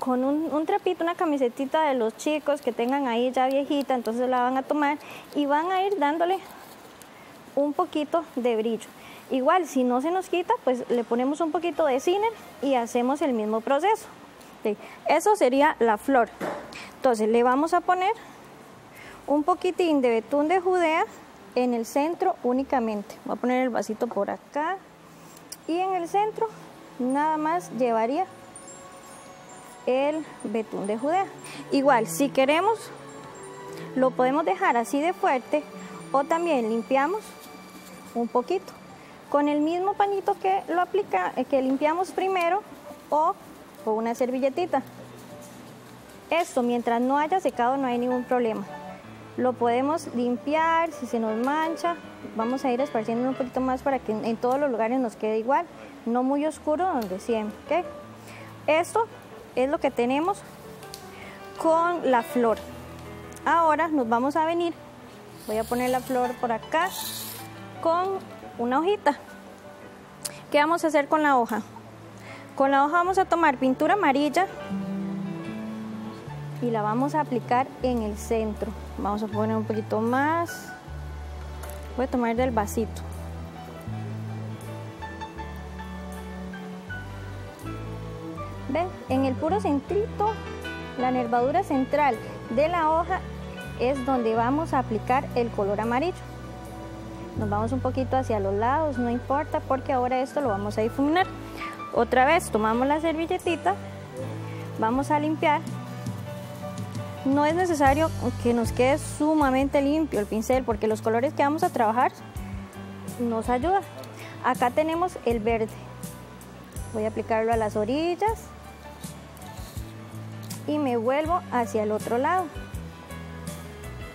con un, trapito, una camisetita de los chicos que tengan ahí ya viejita, entonces la van a tomar y van a ir dándole un poquito de brillo. Igual, si no se nos quita, pues le ponemos un poquito de ciner y hacemos el mismo proceso. Eso sería la flor. Entonces le vamos a poner un poquitín de betún de Judea en el centro únicamente. Voy a poner el vasito por acá y en el centro nada más llevaría el betún de Judea. Igual, si queremos, lo podemos dejar así de fuerte O también limpiamos un poquito con el mismo pañito que lo aplica, eh, que limpiamos primero o con una servilletita. Esto mientras no haya secado no hay ningún problema. Lo podemos limpiar, si se nos mancha, vamos a ir esparciendo un poquito más para que en todos los lugares nos quede igual, no muy oscuro donde siempre. ¿ok? Esto es lo que tenemos con la flor. Ahora nos vamos a venir, voy a poner la flor por acá con una hojita. ¿Qué vamos a hacer con la hoja? Con la hoja vamos a tomar pintura amarilla y la vamos a aplicar en el centro. Vamos a poner un poquito más. Voy a tomar del vasito. ¿Ven? En el puro centrito, la nervadura central de la hoja es donde vamos a aplicar el color amarillo. Nos vamos un poquito hacia los lados, no importa, porque ahora esto lo vamos a difuminar. Otra vez tomamos la servilletita, vamos a limpiar. No es necesario que nos quede sumamente limpio el pincel, porque los colores que vamos a trabajar nos ayudan. Acá tenemos el verde. Voy a aplicarlo a las orillas y me vuelvo hacia el otro lado.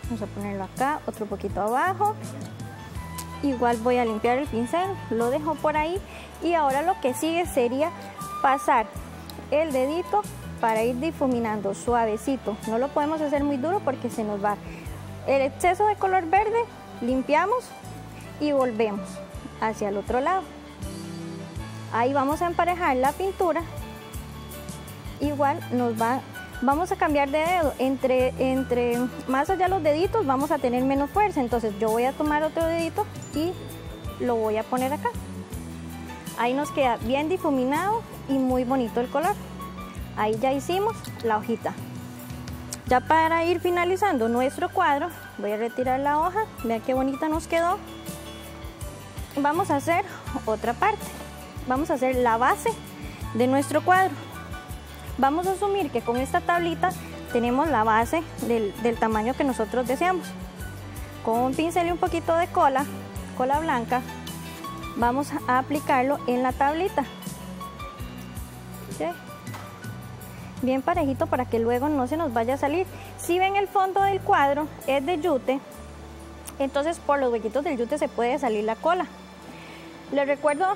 Vamos a ponerlo acá, otro poquito abajo. Igual voy a limpiar el pincel, lo dejo por ahí y ahora lo que sigue sería pasar el dedito para ir difuminando suavecito. No lo podemos hacer muy duro porque se nos va. El exceso de color verde, limpiamos y volvemos hacia el otro lado. Ahí vamos a emparejar la pintura. Igual nos va vamos a cambiar de dedo. Entre, entre más allá los deditos vamos a tener menos fuerza. Entonces yo voy a tomar otro dedito y lo voy a poner acá. Ahí nos queda bien difuminado y muy bonito el color. Ahí ya hicimos la hojita. Ya para ir finalizando nuestro cuadro, voy a retirar la hoja. Vean qué bonita nos quedó. Vamos a hacer otra parte. Vamos a hacer la base de nuestro cuadro. Vamos a asumir que con esta tablita tenemos la base del, tamaño que nosotros deseamos. Con un pincel y un poquito de cola, cola blanca, vamos a aplicarlo en la tablita. Bien parejito para que luego no se nos vaya a salir. Si ven el fondo del cuadro es de yute, entonces por los huequitos del yute se puede salir la cola. Les recuerdo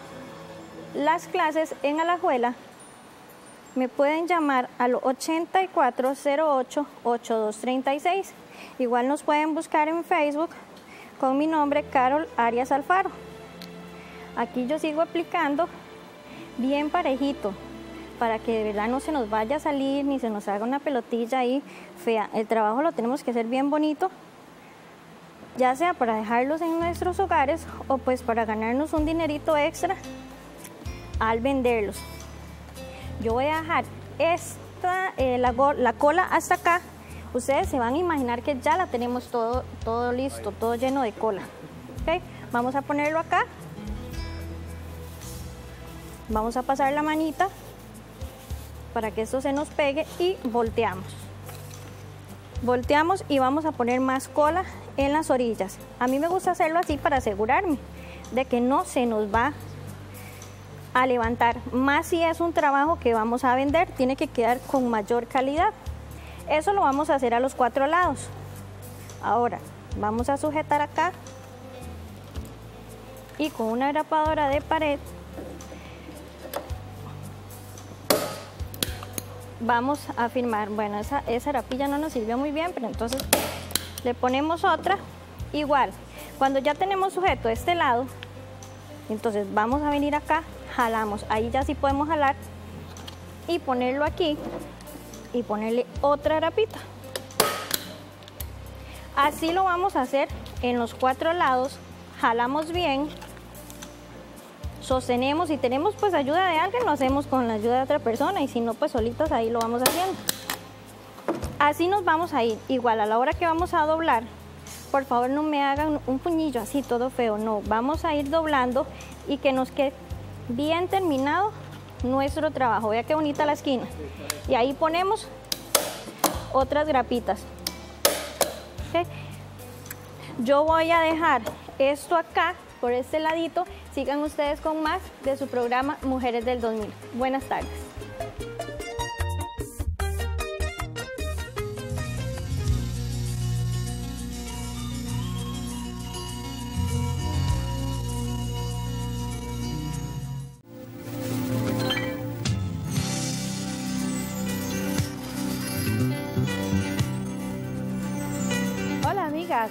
las clases en Alajuela me pueden llamar al 8408-8236. Igual nos pueden buscar en Facebook con mi nombre Carol Arias Alfaro. Aquí yo sigo aplicando bien parejito para que de verdad no se nos vaya a salir ni se nos haga una pelotilla ahí fea. El trabajo lo tenemos que hacer bien bonito, ya sea para dejarlos en nuestros hogares o pues para ganarnos un dinerito extra al venderlos. Yo voy a dejar esta, eh, la, la, cola hasta acá. Ustedes se van a imaginar que ya la tenemos todo, todo listo, todo lleno de cola. ¿Okay? Vamos a ponerlo acá. Vamos a pasar la manita para que esto se nos pegue y volteamos. Volteamos y vamos a poner más cola en las orillas. A mí me gusta hacerlo así para asegurarme de que no se nos va a levantar. Más si es un trabajo que vamos a vender, tiene que quedar con mayor calidad. Eso lo vamos a hacer a los cuatro lados. Ahora, vamos a sujetar acá y con una grapadora de pared vamos a firmar. Bueno, esa, esa rapilla no nos sirvió muy bien, pero entonces le ponemos otra. Igual, cuando ya tenemos sujeto este lado, entonces vamos a venir acá jalamos. Ahí ya sí podemos jalar y ponerlo aquí y ponerle otra grapita. Así lo vamos a hacer en los cuatro lados. Jalamos bien, sostenemos. Si tenemos pues ayuda de alguien, lo hacemos con la ayuda de otra persona y si no pues solitos ahí lo vamos haciendo. Así nos vamos a ir. Igual a la hora que vamos a doblar, por favor no me hagan un puñillo así todo feo. No, vamos a ir doblando y que nos quede bien terminado nuestro trabajo. Vea qué bonita la esquina. Y ahí ponemos otras grapitas. Yo voy a dejar esto acá, por este ladito. Sigan ustedes con más de su programa Mujeres del 2000. Buenas tardes.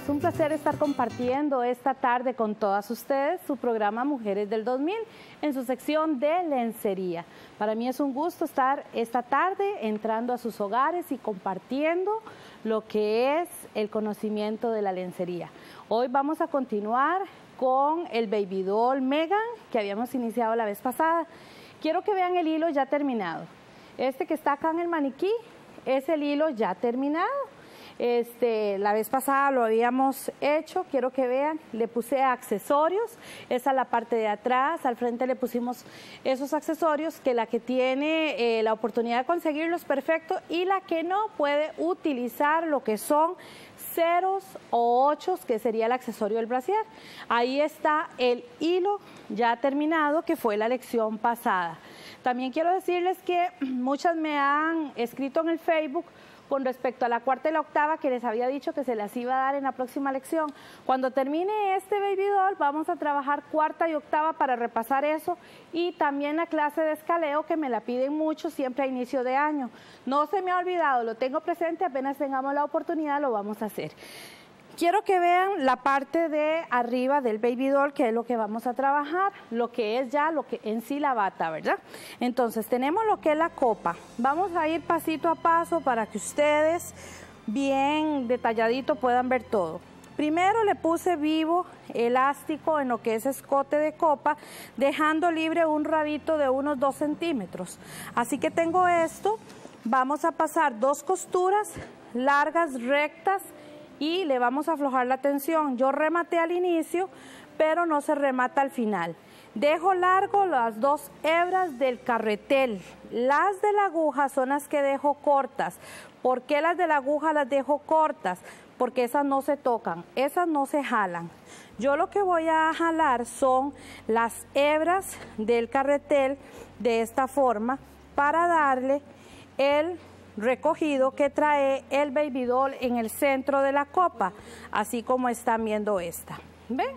Amigas, un placer estar compartiendo esta tarde con todas ustedes su programa Mujeres del 2000 en su sección de lencería. Para mí es un gusto estar esta tarde entrando a sus hogares y compartiendo lo que es el conocimiento de la lencería. Hoy vamos a continuar con el Baby Doll Megan que habíamos iniciado la vez pasada. Quiero que vean el hilo ya terminado. Este que está acá en el maniquí es el hilo ya terminado. Este, la vez pasada lo habíamos hecho, quiero que vean, le puse accesorios, esa es la parte de atrás, al frente le pusimos esos accesorios que la que tiene eh, la oportunidad de conseguirlos perfecto y la que no puede utilizar lo que son ceros o ochos, que sería el accesorio del brasier. Ahí está el hilo ya terminado, que fue la lección pasada. También quiero decirles que muchas me han escrito en el Facebook con respecto a la cuarta y la octava que les había dicho que se las iba a dar en la próxima lección. Cuando termine este baby doll vamos a trabajar cuarta y octava para repasar eso y también la clase de escaleo que me la piden mucho siempre a inicio de año. No se me ha olvidado, lo tengo presente, apenas tengamos la oportunidad lo vamos a hacer. Quiero que vean la parte de arriba del baby doll, que es lo que vamos a trabajar, lo que es ya lo que en sí la bata, ¿verdad? Entonces, tenemos lo que es la copa. Vamos a ir pasito a paso para que ustedes bien detalladito puedan ver todo. Primero le puse vivo elástico en lo que es escote de copa, dejando libre un rabito de unos 2 centímetros. Así que tengo esto, vamos a pasar dos costuras largas, rectas, y le vamos a aflojar la tensión. Yo rematé al inicio, pero no se remata al final. Dejo largo las dos hebras del carretel. Las de la aguja son las que dejo cortas. ¿Por qué las de la aguja las dejo cortas? Porque esas no se tocan, esas no se jalan. Yo lo que voy a jalar son las hebras del carretel de esta forma para darle el recogido que trae el baby doll en el centro de la copa, así como están viendo esta. ¿Ven?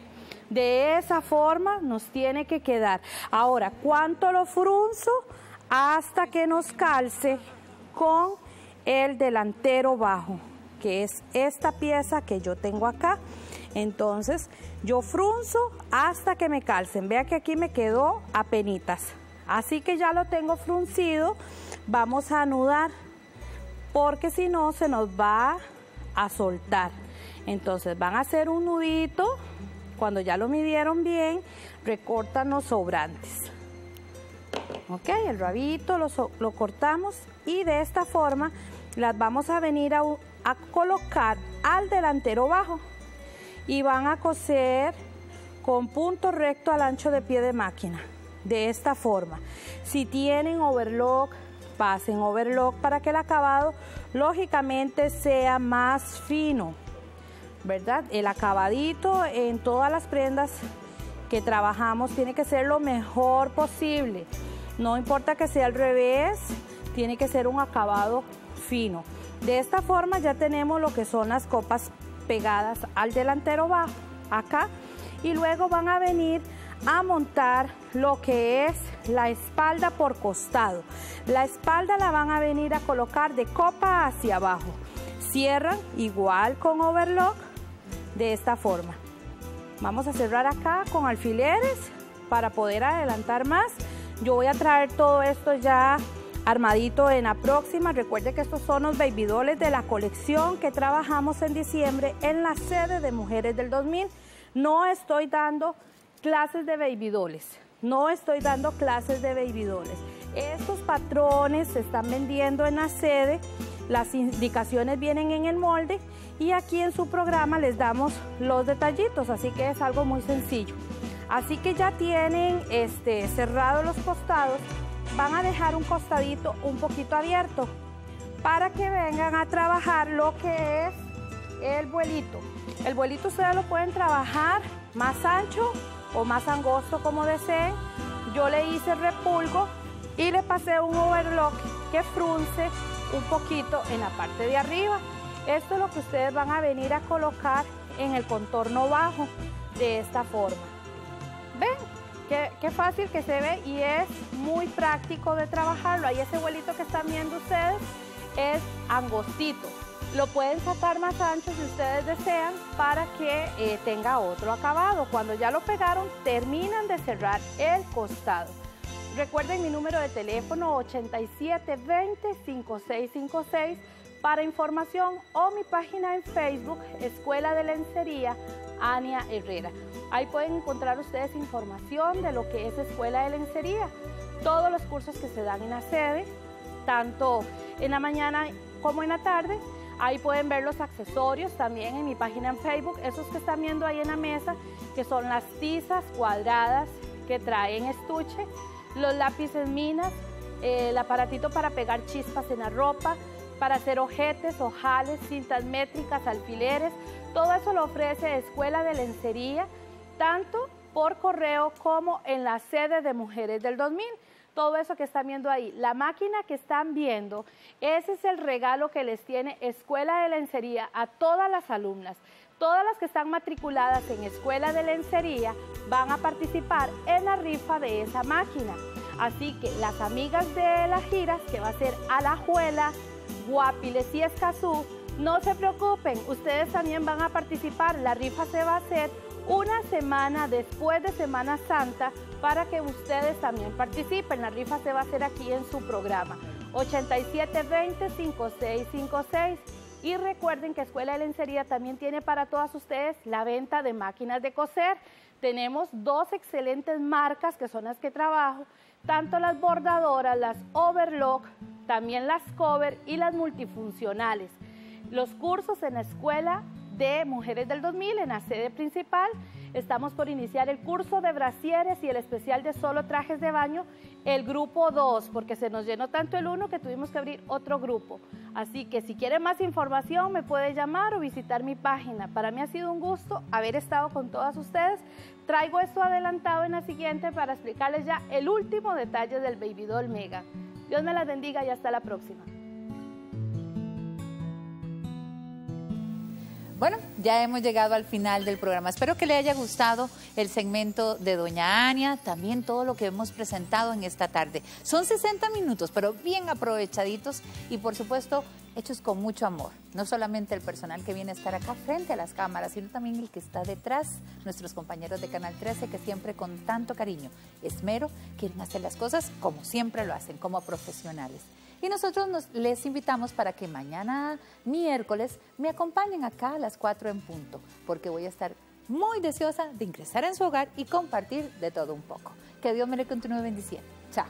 De esa forma nos tiene que quedar. Ahora, ¿cuánto lo frunzo? Hasta que nos calce con el delantero bajo, que es esta pieza que yo tengo acá. Entonces, yo frunzo hasta que me calcen. Vea que aquí me quedó a penitas. Así que ya lo tengo fruncido. Vamos a anudar porque si no se nos va a soltar. Entonces van a hacer un nudito, cuando ya lo midieron bien, recortan los sobrantes. Ok, el rabito lo, lo cortamos y de esta forma las vamos a venir a, a colocar al delantero bajo y van a coser con punto recto al ancho de pie de máquina, de esta forma. Si tienen overlock, pasen overlock para que el acabado lógicamente sea más fino, ¿verdad? El acabadito en todas las prendas que trabajamos tiene que ser lo mejor posible. No importa que sea al revés, tiene que ser un acabado fino. De esta forma ya tenemos lo que son las copas pegadas al delantero bajo, acá, y luego van a venir a montar lo que es la espalda por costado. La espalda la van a venir a colocar de copa hacia abajo. Cierran igual con overlock de esta forma. Vamos a cerrar acá con alfileres para poder adelantar más. Yo voy a traer todo esto ya armadito en la próxima. Recuerde que estos son los baby dolls de la colección que trabajamos en diciembre en la sede de Mujeres del 2000. No estoy dando clases de baby dolls. No estoy dando clases de baby dolls. Estos patrones se están vendiendo en la sede, las indicaciones vienen en el molde y aquí en su programa les damos los detallitos, así que es algo muy sencillo. Así que ya tienen este, cerrados los costados, van a dejar un costadito un poquito abierto para que vengan a trabajar lo que es el vuelito. El vuelito ustedes lo pueden trabajar más ancho o más angosto como deseen. Yo le hice repulgo y le pasé un overlock que frunce un poquito en la parte de arriba. Esto es lo que ustedes van a venir a colocar en el contorno bajo de esta forma. ¿Ven? Qué, qué fácil que se ve y es muy práctico de trabajarlo. Ahí ese vuelito que están viendo ustedes es angostito. Lo pueden sacar más ancho si ustedes desean para que eh, tenga otro acabado. Cuando ya lo pegaron, terminan de cerrar el costado. Recuerden mi número de teléfono 8720-5656 para información o mi página en Facebook, Escuela de Lencería, Ania Herrera. Ahí pueden encontrar ustedes información de lo que es Escuela de Lencería, todos los cursos que se dan en la sede, tanto en la mañana como en la tarde. Ahí pueden ver los accesorios también en mi página en Facebook, esos que están viendo ahí en la mesa, que son las tizas cuadradas que traen estuche, los lápices minas, el aparatito para pegar chispas en la ropa, para hacer ojetes, ojales, cintas métricas, alfileres. Todo eso lo ofrece Escuela de Lencería, tanto por correo como en la sede de Mujeres del 2000 todo eso que están viendo ahí. La máquina que están viendo, ese es el regalo que les tiene Escuela de Lencería a todas las alumnas. Todas las que están matriculadas en Escuela de Lencería van a participar en la rifa de esa máquina. Así que las amigas de las giras, que va a ser Alajuela, Guapiles y Escazú, no se preocupen, ustedes también van a participar. La rifa se va a hacer una semana después de Semana Santa para que ustedes también participen. La rifa se va a hacer aquí en su programa. 8720-5656. Y recuerden que Escuela de Lencería también tiene para todas ustedes la venta de máquinas de coser. Tenemos dos excelentes marcas que son las que trabajo, tanto las bordadoras, las overlock, también las cover y las multifuncionales. Los cursos en la Escuela de Mujeres del 2000 en la sede principal. Estamos por iniciar el curso de brasieres y el especial de solo trajes de baño, el grupo 2, porque se nos llenó tanto el uno que tuvimos que abrir otro grupo. Así que si quiere más información me puede llamar o visitar mi página. Para mí ha sido un gusto haber estado con todas ustedes. Traigo esto adelantado en la siguiente para explicarles ya el último detalle del Baby Doll Mega. Dios me las bendiga y hasta la próxima. Bueno, ya hemos llegado al final del programa. Espero que le haya gustado el segmento de Doña Ania, también todo lo que hemos presentado en esta tarde. Son 60 minutos, pero bien aprovechaditos y por supuesto hechos con mucho amor. No solamente el personal que viene a estar acá frente a las cámaras, sino también el que está detrás, nuestros compañeros de Canal 13 que siempre con tanto cariño, esmero, quieren hacer las cosas como siempre lo hacen, como profesionales. Y nosotros nos, les invitamos para que mañana miércoles me acompañen acá a las 4 en punto, porque voy a estar muy deseosa de ingresar en su hogar y compartir de todo un poco. Que Dios me le continúe bendiciendo. Chao.